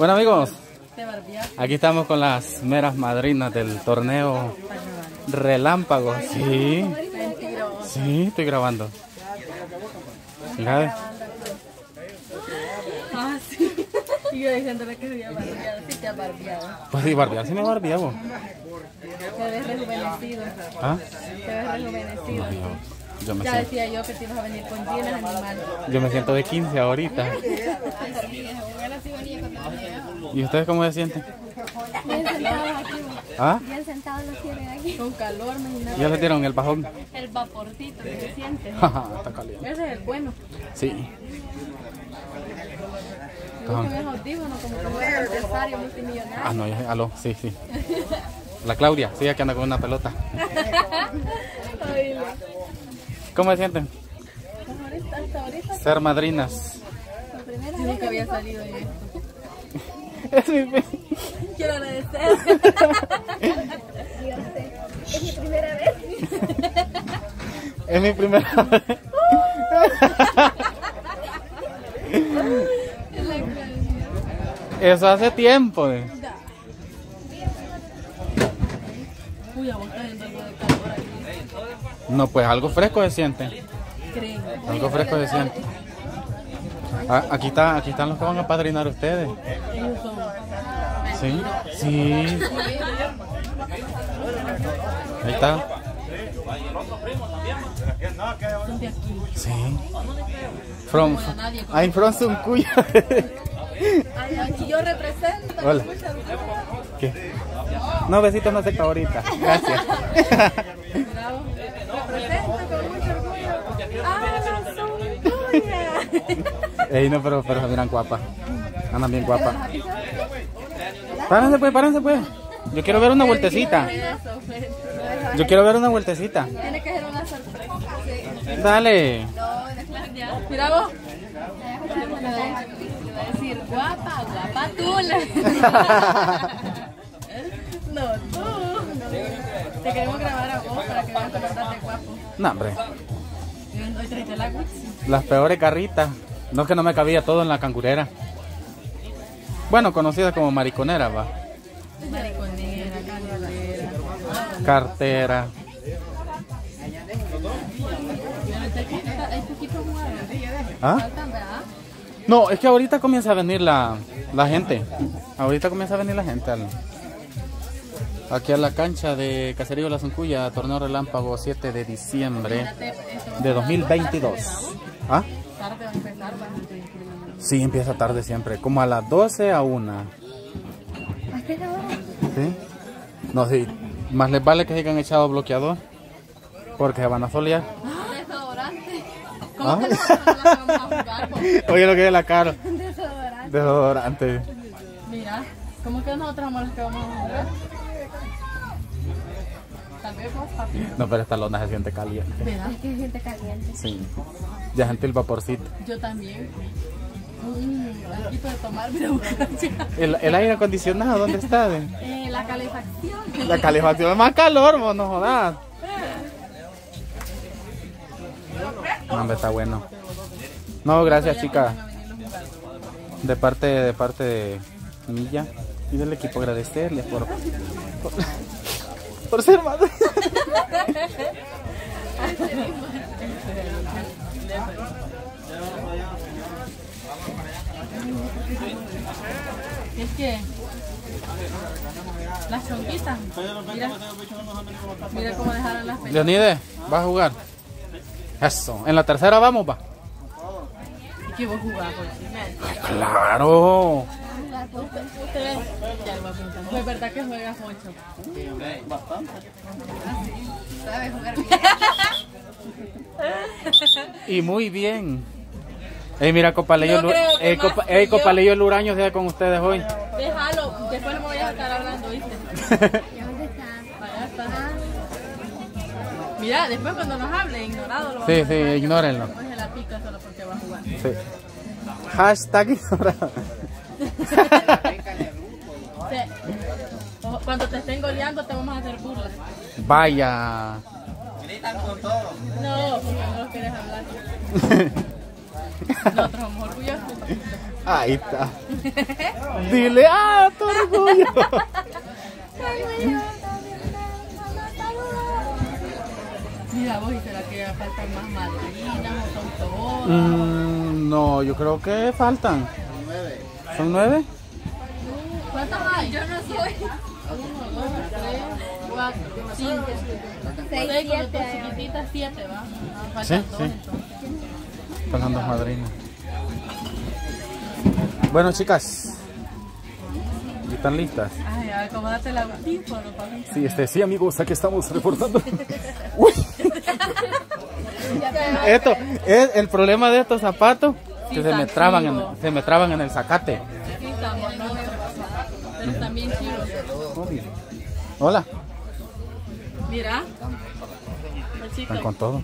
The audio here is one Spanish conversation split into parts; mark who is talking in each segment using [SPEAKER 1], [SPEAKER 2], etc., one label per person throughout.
[SPEAKER 1] Bueno amigos, aquí estamos con las meras madrinas del torneo Relámpago. Sí, sí, estoy grabando.
[SPEAKER 2] Ah, sí. Y yo diciéndole que se había barbeado. Sí, te has barbeado.
[SPEAKER 1] Pues sí, barbear, sí me barbeaba.
[SPEAKER 2] Te ves rejuvenecido.
[SPEAKER 1] ¿Ah?
[SPEAKER 2] Te ves rejuvenecido.
[SPEAKER 1] Yo, me
[SPEAKER 2] Ya
[SPEAKER 1] siento,
[SPEAKER 2] decía yo que te ibas a venir con tienes animal.
[SPEAKER 1] yo me siento de 15 ahorita. ¿Y ustedes cómo se sienten?
[SPEAKER 3] Bien sentados aquí,
[SPEAKER 1] ¿Ah?
[SPEAKER 3] bien sentados los tienen aquí.
[SPEAKER 2] Con calor, imagínate.
[SPEAKER 1] ¿Ya les dieron el bajón?
[SPEAKER 2] El vaporcito que se siente.
[SPEAKER 1] Está caliente.
[SPEAKER 2] Ese es el bueno.
[SPEAKER 1] Sí.
[SPEAKER 2] Yo con esos audífonos como que fuera empresario multimillonario.
[SPEAKER 1] Ah, no, ya, aló, sí, sí. La Claudia, sí, aquí anda con una pelota. ¿Cómo se sienten?
[SPEAKER 2] Hasta ahorita,
[SPEAKER 1] Ser madrinas.
[SPEAKER 3] Por primera
[SPEAKER 2] yo nunca había salido de esto.
[SPEAKER 1] Es mi,
[SPEAKER 2] Quiero agradecer.
[SPEAKER 3] yo es mi primera vez.
[SPEAKER 1] es mi primera vez. Eso hace tiempo. eh.
[SPEAKER 2] Uy, a vos está yendo algo de calor aquí.
[SPEAKER 1] No, pues algo fresco se siente. Algo fresco se siente. Ah, aquí, está, aquí están los que van a padrinar ustedes. Sí, sí. Ahí está. Sí. From, I'm from Suncuya.
[SPEAKER 2] Aquí yo represento.
[SPEAKER 1] Hola. ¿Qué? No, besitos no acepto ahorita. Gracias.
[SPEAKER 2] Bravo. Represento con mucho orgullo. ¡Ah, son tuyas!
[SPEAKER 1] Ey, no, pero, pero se miran guapas. Andan bien guapas. Párense pues, párense pues. Yo quiero ver una vueltecita. Yo quiero ver una vueltecita.
[SPEAKER 2] Tiene que ser una sorpresa.
[SPEAKER 1] Dale.
[SPEAKER 2] Mira vos. Decir guapa, guapa tú. No, tú. Te queremos grabar a vos para que veas cómo estás de guapo.
[SPEAKER 1] No, hombre. Las peores carritas. No es que no me cabía todo en la cangurera. Bueno, conocida como mariconera, va.
[SPEAKER 2] Mariconera.
[SPEAKER 1] Cartera.
[SPEAKER 2] Muerto.
[SPEAKER 1] ¿Ah? No, es que ahorita comienza a venir la, la gente. Ahorita comienza a venir la gente aquí a la cancha de Caserío La Zuncuya, torneo relámpago 7 de diciembre de 2022. ¿Ah?
[SPEAKER 2] Tarde va a empezar,
[SPEAKER 1] Sí, empieza tarde siempre, como a las 12 a 1.
[SPEAKER 3] ¿Hasta esa hora?
[SPEAKER 1] ¿Sí? No, sí. Más les vale que sigan echado bloqueador. Porque se van a solear.
[SPEAKER 2] Desodorante.
[SPEAKER 1] ¿Ah? Oye lo que es la cara.
[SPEAKER 3] Desodorante.
[SPEAKER 1] Desodorante.
[SPEAKER 2] Mira, ¿cómo que nosotros somos los que vamos a jugar?
[SPEAKER 1] No, pero esta lona se siente caliente.
[SPEAKER 2] ¿Verdad?
[SPEAKER 3] Es que se siente caliente.
[SPEAKER 1] Sí. Ya sentí el vaporcito.
[SPEAKER 2] Yo también. Mm, aquí puedo tomar, mira,
[SPEAKER 1] El, el aire acondicionado, ¿dónde está?
[SPEAKER 2] eh, la calefacción.
[SPEAKER 1] La calefacción es más calor, vos no jodas. No, hombre, está bueno. No, gracias, chica. De parte, de parte de Milla y del equipo agradecerles por, por, por ser madre.
[SPEAKER 2] Es que las chonquitas, mira, mira cómo dejaron las pelotas.
[SPEAKER 1] Leonides, ¿vas a jugar? Eso, en la tercera vamos, va.
[SPEAKER 2] ¿Qué vos jugás? Pues,
[SPEAKER 1] Claro.
[SPEAKER 2] Ustedes, ya lo voy a preguntar. Pues verdad que juegas mucho. ¿Sabes jugar bien?
[SPEAKER 1] Y muy bien. Ey, mira, Copaleyo,
[SPEAKER 2] No
[SPEAKER 1] ey,
[SPEAKER 2] más
[SPEAKER 1] Copa, ey,
[SPEAKER 2] yo.
[SPEAKER 1] Copaleyo Luraño sea con ustedes hoy.
[SPEAKER 2] Déjalo, después me voy a estar hablando, ¿viste?
[SPEAKER 3] ¿Y dónde está?
[SPEAKER 2] Allá está. Mira, después cuando nos hable, ignorado lo
[SPEAKER 1] Sí, sí, ignórenlo.
[SPEAKER 2] Se la pica solo porque va a jugar.
[SPEAKER 1] Sí. Hashtag ignorado.
[SPEAKER 2] Cuando te estén goleando te vamos a hacer burlas.
[SPEAKER 1] Vaya.
[SPEAKER 2] No, porque no quieres hablar. Nosotros somos orgullosos.
[SPEAKER 1] Ahí está. Dile, ah, tu orgullo.
[SPEAKER 2] Mira vos, ¿y será que faltan más madrinas o son todas?
[SPEAKER 1] Mm, no, yo creo que faltan. ¿Son nueve?
[SPEAKER 2] Yo no soy. Uno, dos, tres, cuatro, cinco,
[SPEAKER 3] Seis, siete.
[SPEAKER 2] chiquititas, siete, ¿va?
[SPEAKER 1] Sí,
[SPEAKER 2] Faltan dos
[SPEAKER 1] sí.
[SPEAKER 2] entonces.
[SPEAKER 1] Faltan dos madrinas. Bueno, chicas. ¿Y ¿Están listas?
[SPEAKER 2] Ay, acomódate la audífono, papi.
[SPEAKER 1] Sí, este, sí, amigos, aquí estamos reportando. Uy. Esto, es el problema de estos zapatos que se me traban en, se me traban en el zacate.
[SPEAKER 2] También.
[SPEAKER 1] Hola,
[SPEAKER 2] Mira.
[SPEAKER 1] Están con todo.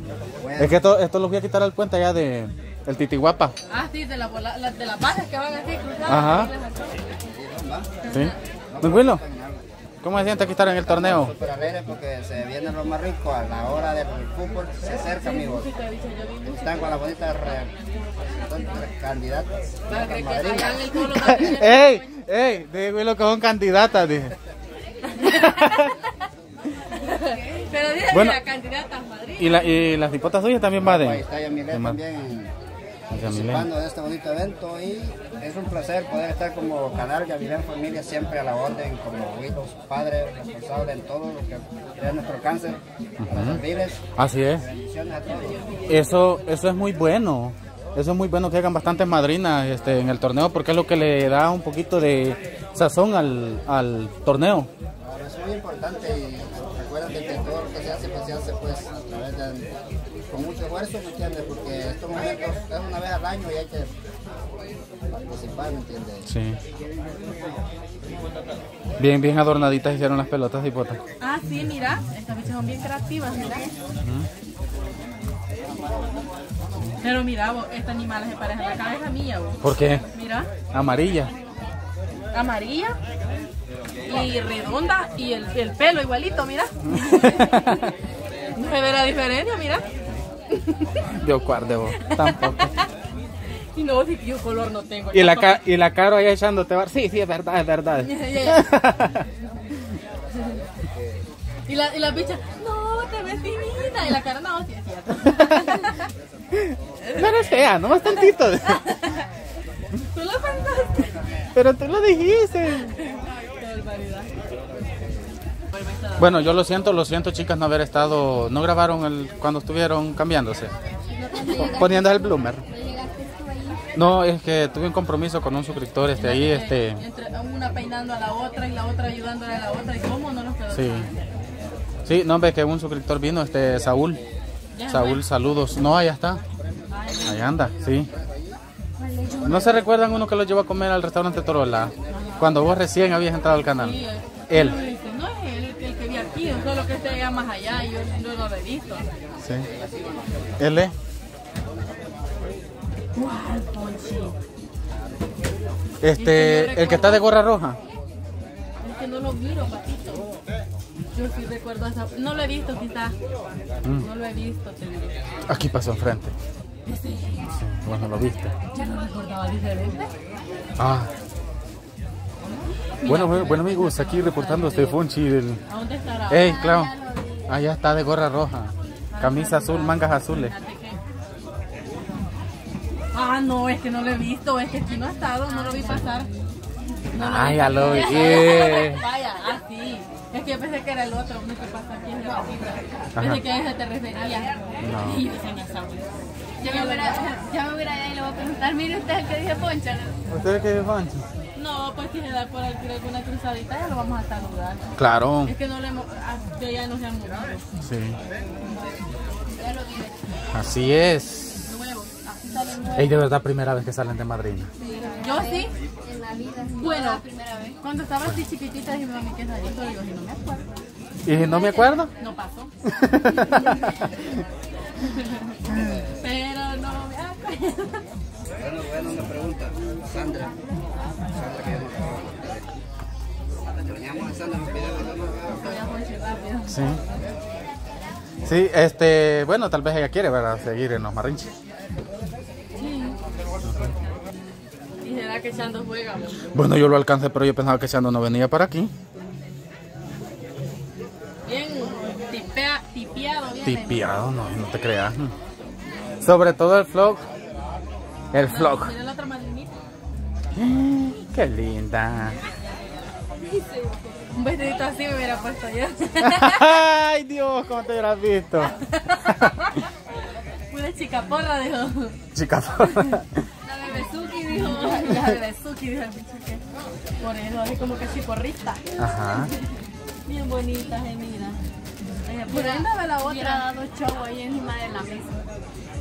[SPEAKER 1] Es que esto, esto lo voy a quitar al puente allá de el Titihuapa.
[SPEAKER 2] Ah, sí, de, la, la- de las bajas que van así cruzadas.
[SPEAKER 1] Ajá. ¿Sí? Don Willo, ¿cómo se siente aquí estar en el torneo?
[SPEAKER 4] Súper alegre porque se viene lo más rico a la hora del fútbol, se acerca amigos. Están con las bonitas candidatas
[SPEAKER 1] ¡Ey! ¡Ey! De Willo que son candidatas, dije.
[SPEAKER 2] Pero dice
[SPEAKER 1] Bueno.
[SPEAKER 2] que la candidata Madrid.
[SPEAKER 1] ¿Y, la, y las hipotas suyas también va
[SPEAKER 4] Ahí
[SPEAKER 1] de...
[SPEAKER 4] está Yamilet
[SPEAKER 1] de ma-
[SPEAKER 4] también
[SPEAKER 1] Yamilén.
[SPEAKER 4] participando de este bonito evento y es un placer poder estar como canal Yamilet Familia siempre a la orden, como hijos, padres, responsables en todo lo que es nuestro alcance, para servirles.
[SPEAKER 1] Así es.
[SPEAKER 4] Bendiciones a todos.
[SPEAKER 1] Eso, eso es muy bueno. Eso es muy bueno que hagan bastantes madrinas este, en el torneo porque es lo que le da un poquito de sazón al, al torneo.
[SPEAKER 4] Ahora, es muy importante y recuerden de que todo lo que se hace, pues se hace pues a través de, con mucho esfuerzo, ¿me entiendes? Porque estos momentos es una vez al año y hay que participar, ¿me entiendes?
[SPEAKER 1] Sí. Bien, bien adornaditas hicieron las pelotas de hipota.
[SPEAKER 2] Ah, sí, mira. Estas bichas son bien creativas, mira. Pero mira, vos, este animal se parece a la cabeza mía, vos.
[SPEAKER 1] ¿Por qué?
[SPEAKER 2] Mira,
[SPEAKER 1] Amarilla.
[SPEAKER 2] amarilla y redonda y el, el pelo igualito, mira. No se ve la diferencia, mira.
[SPEAKER 1] Yo guarde vos. Tampoco.
[SPEAKER 2] Y no, si yo color no tengo.
[SPEAKER 1] Y la, ca y la caro ahí echándote bar. Sí, sí, es verdad, es verdad.
[SPEAKER 2] Y la, y la bicha, no, te ves divina. Y la cara, no, sí es cierto.
[SPEAKER 1] No eres fea, nomás tantito.
[SPEAKER 2] Tú lo contaste.
[SPEAKER 1] Pero tú lo dijiste.
[SPEAKER 2] Qué barbaridad.
[SPEAKER 1] Bueno, yo lo siento, lo siento chicas no haber estado, no grabaron el, cuando estuvieron cambiándose, poniendo el bloomer.
[SPEAKER 3] No,
[SPEAKER 1] es que tuve un compromiso con un suscriptor este ahí, este,
[SPEAKER 2] Entre una peinando a la otra y la otra ayudándole a la otra. ¿Y cómo no nos quedó?
[SPEAKER 1] sí. Sí, no, ve que un suscriptor vino, este, Saúl. Saúl, saludos. No, allá está. Ahí anda, sí. ¿No se recuerdan uno que lo llevó a comer al restaurante Torola? Cuando vos recién habías entrado al canal. Él.
[SPEAKER 2] No, es él el que vi aquí, solo que esté allá más allá. Yo, no lo he visto.
[SPEAKER 1] Sí. Él es.
[SPEAKER 2] ¿Cuál, Ponchi?
[SPEAKER 1] Este, el que está de gorra roja.
[SPEAKER 2] Es que no lo miro, papito. Yo sí recuerdo esa. No lo he visto, quizás.
[SPEAKER 1] Mm.
[SPEAKER 2] No lo he visto.
[SPEAKER 1] Aquí pasó enfrente. Sí, bueno, lo viste.
[SPEAKER 2] Ya no recordaba diferente.
[SPEAKER 1] Ah. Bueno, bueno, bueno, amigos, aquí reportando este Fonchi del...
[SPEAKER 2] ¿A dónde estará?
[SPEAKER 1] Ey, claro. Allá está de gorra roja. Camisa azul, mangas azules.
[SPEAKER 2] Ah, no, es que no lo he visto. Es que aquí no ha estado, no lo vi pasar. No lo
[SPEAKER 1] Ay,
[SPEAKER 2] vi
[SPEAKER 1] ya lo vi.
[SPEAKER 2] Vaya, ah, sí. Es que yo pensé que era el otro, uno que pasa aquí en la.
[SPEAKER 1] Ajá.
[SPEAKER 2] Pensé que a ese te refería.
[SPEAKER 1] No.
[SPEAKER 2] Y yo
[SPEAKER 3] me hubiera, ya me hubiera ido y le voy a preguntar, mire usted el que dije Poncha. ¿no?
[SPEAKER 1] ¿Usted qué Fonchi?
[SPEAKER 2] No, pues si se da por aquí alguna cruzadita, ya lo vamos a saludar.
[SPEAKER 1] Claro,
[SPEAKER 2] Es que no le hemos, ah, de ya no se han movido.
[SPEAKER 1] sí.
[SPEAKER 2] Ya lo vi.
[SPEAKER 1] Así es.
[SPEAKER 2] Nuevos, así salen nuevos.
[SPEAKER 1] Ey, de verdad, primera vez que salen de madrina.
[SPEAKER 2] Yo sí,
[SPEAKER 3] En la vida.
[SPEAKER 2] Bueno.
[SPEAKER 3] la primera vez.
[SPEAKER 2] cuando estaba así chiquitita dije, mami, ¿qué es? Digo, si no me acuerdo.
[SPEAKER 1] Y no me acuerdo.
[SPEAKER 2] No pasó. Pero no me acuerdo.
[SPEAKER 4] Bueno, bueno, una pregunta. Sandra. Sandra, que ya no La extrañamos a Sandra, nos.
[SPEAKER 1] Sí. Sí, este, bueno, tal vez ella quiere, ¿verdad? Seguir en los marrinches.
[SPEAKER 2] Sí. ¿Y será ¿Será que Chando juega?
[SPEAKER 1] Bueno, yo lo alcancé, pero yo pensaba que Chando no venía para aquí.
[SPEAKER 2] Bien tipea, tipeado, bien.
[SPEAKER 1] Tipiado, no, no te creas. Sobre todo el vlog. El vlog.
[SPEAKER 2] Mira la otra madrinita.
[SPEAKER 1] Qué linda.
[SPEAKER 2] Un vestidito así me hubiera puesto yo.
[SPEAKER 1] Ay, Dios, cómo te hubieras visto.
[SPEAKER 2] Una chica porra, dijo.
[SPEAKER 1] Chica.
[SPEAKER 2] La bebezuki, dijo. La como que chiporrita.
[SPEAKER 1] Ajá.
[SPEAKER 2] Bien bonita, eh, mira. Eh, Por ahí andaba la otra.
[SPEAKER 3] dado show ahí encima de la mesa.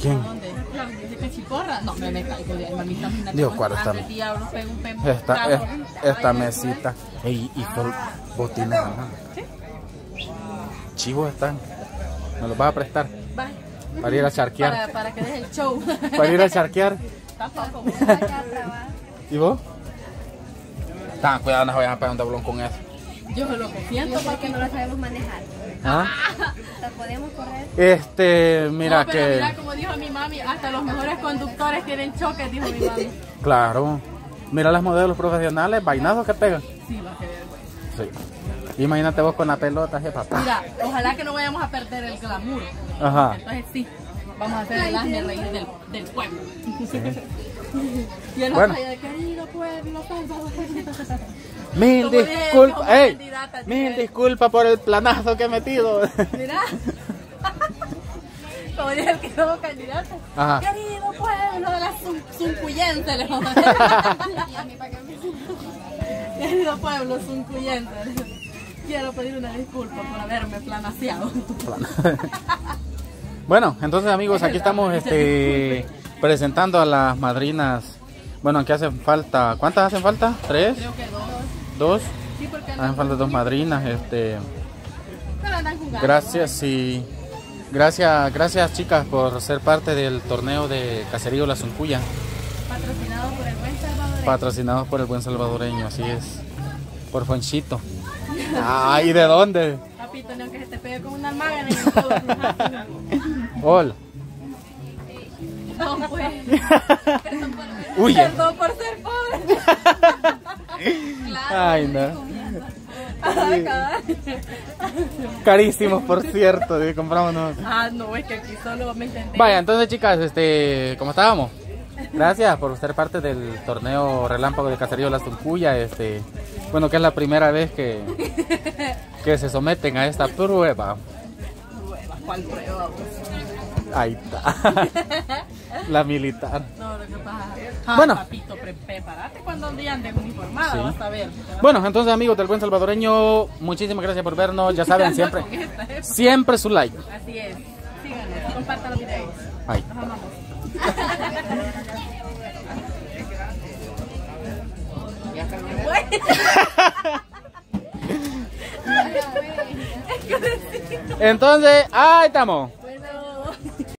[SPEAKER 1] ¿Quién?
[SPEAKER 2] ¿Dónde? La dice que chiporra. No, me, me caigo de ahí, mamita. imagínate
[SPEAKER 1] Dios, ¿cuál está?
[SPEAKER 2] diablo, un
[SPEAKER 1] Esta, es- esta mesita. Ey, y por botines. Chivos están. ¿Me los vas a prestar?
[SPEAKER 2] Bye.
[SPEAKER 1] Para ir a charquear.
[SPEAKER 2] Para, para que deje el show.
[SPEAKER 1] Para ir a charquear.
[SPEAKER 2] Tampoco.
[SPEAKER 1] ¿Y vos? Tan cuidado, no se vayan a pegar un doblón con eso.
[SPEAKER 2] Yo lo que siento
[SPEAKER 3] Porque no lo sabemos manejar.
[SPEAKER 1] ¿Ah?
[SPEAKER 3] Sea, podemos correr.
[SPEAKER 1] Este, mira
[SPEAKER 2] no, pero
[SPEAKER 1] que.
[SPEAKER 2] mira como dijo mi mami, hasta los mejores conductores tienen choques, dijo mi mami.
[SPEAKER 1] Claro. Mira las modelos profesionales, vainazos que pegan.
[SPEAKER 2] Sí, va a querer, güey.
[SPEAKER 1] Sí. Imagínate vos con la pelota, je, papá.
[SPEAKER 2] Mira, ojalá que no vayamos a perder el glamour.
[SPEAKER 1] Ajá.
[SPEAKER 2] Entonces sí, vamos a hacer el del, del pueblo. Y el
[SPEAKER 1] Bueno.
[SPEAKER 2] querido pueblo.
[SPEAKER 1] Mil disculpas, mil disculpas por el planazo que he metido.
[SPEAKER 2] Mira. Como dije el que somos candidatos.
[SPEAKER 1] Ajá.
[SPEAKER 2] Querido pueblo de la zun- zuncuyense, le vamos a Querido pueblo zuncuyense. Quiero pedir una disculpa por haberme planaseado.
[SPEAKER 1] Bueno, entonces amigos, aquí estamos este, presentando a las madrinas. Bueno, aquí hacen falta, ¿cuántas hacen falta? ¿Tres?
[SPEAKER 2] Creo que dos.
[SPEAKER 1] ¿Dos?
[SPEAKER 2] Sí, porque
[SPEAKER 1] Hacen falta dos madrinas, este,
[SPEAKER 2] pero andan jugando.
[SPEAKER 1] gracias y gracias, gracias chicas por ser parte del torneo de Caserío La Zuncuya,
[SPEAKER 2] Patrocinado por el buen Salvador.
[SPEAKER 1] patrocinados por el buen salvadoreño, así es, por Fonchito. Ah, ¿y de dónde?
[SPEAKER 2] Papito, ni aunque se te pegue con una almaga en el todo. No, pues. Perdón por ser pobre.
[SPEAKER 1] Ay, no.
[SPEAKER 2] Ay, cabal.
[SPEAKER 1] Carísimos, por cierto, de compramos unos.
[SPEAKER 2] Ah, no, es que aquí solo me entendí.
[SPEAKER 1] Vaya, entonces chicas, este, ¿cómo estábamos? Gracias por ser parte del torneo Relámpago de Caserío Las Tuncuya, este, bueno, que es la primera vez que, que se someten a esta prueba.
[SPEAKER 2] ¿cuál prueba?
[SPEAKER 1] Ahí está. La militar.
[SPEAKER 2] No, lo que pasa. Ay,
[SPEAKER 1] Bueno.
[SPEAKER 2] papito, pre prepárate cuando un día andes uniformada,
[SPEAKER 1] Sí.
[SPEAKER 2] vas a ver.
[SPEAKER 1] Bueno, entonces amigos del buen salvadoreño, muchísimas gracias por vernos, ya saben, siempre,
[SPEAKER 2] esta, ¿eh?
[SPEAKER 1] siempre su like.
[SPEAKER 2] Así es. Síganos, compartan los videos.
[SPEAKER 1] Ahí.
[SPEAKER 2] Nos amamos.
[SPEAKER 1] Entonces, ahí estamos.